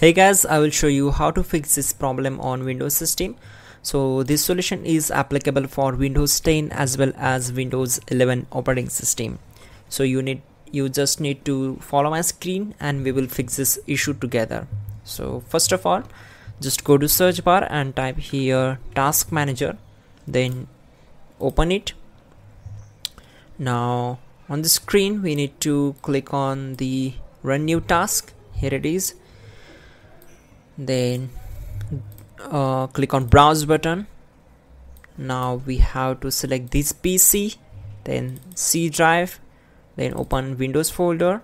Hey guys, I will show you how to fix this problem on Windows system. So this solution is applicable for Windows 10 as well as Windows 11 operating system. So you need you just need to follow my screen and we will fix this issue together. So first of all, just go to search bar and type here task manager then open it. Now on the screen we need to click on the run new task. Here it is then uh, click on browse button. Now we have to select this PC then C drive then open Windows folder.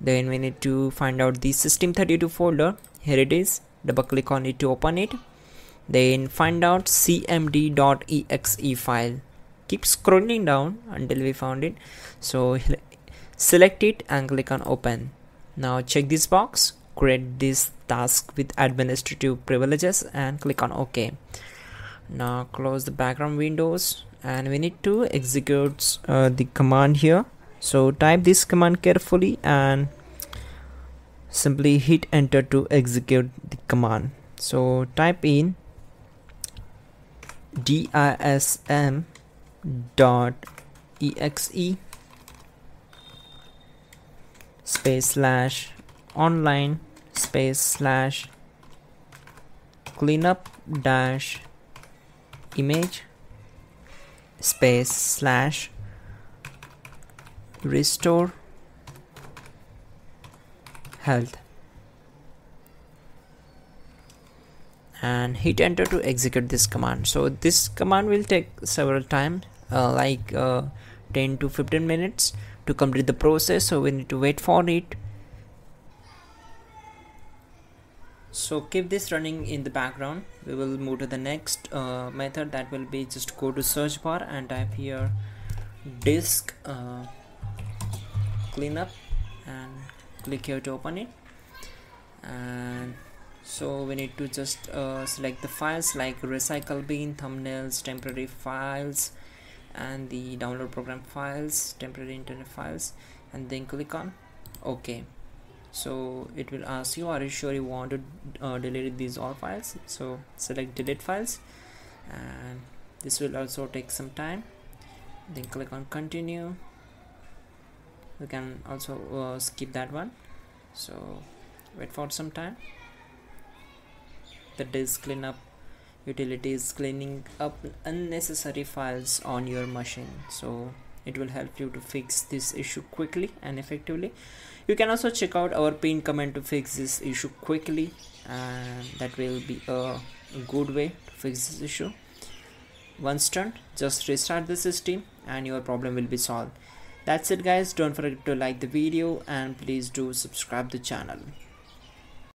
Then we need to find out the system32 folder. Here it is. Double click on it to open it. Then find out cmd.exe file. Keep scrolling down until we found it. So select it and click on open. Now check this box create this task with administrative privileges and click on ok. Now close the background windows and we need to execute uh, the command here. So type this command carefully and simply hit enter to execute the command. So type in dism dot exe space slash online space slash cleanup dash image space slash restore health. And hit enter to execute this command. So this command will take several times uh, like uh, 10 to 15 minutes to complete the process. So we need to wait for it so keep this running in the background. We will move to the next uh, method that will be just go to search bar and type here disk uh, cleanup and click here to open it. And so we need to just uh, select the files like recycle bin thumbnails temporary files and the download program files temporary internet files and then click on ok so it will ask you are you sure you want to uh, delete these all files? So select delete files and this will also take some time. Then click on continue. We can also uh, skip that one. So wait for some time. The disk cleanup utility is cleaning up unnecessary files on your machine. So it will help you to fix this issue quickly and effectively. You can also check out our pin command to fix this issue quickly and that will be a good way to fix this issue. Once done just restart the system and your problem will be solved. That's it guys. Don't forget to like the video and please do subscribe the channel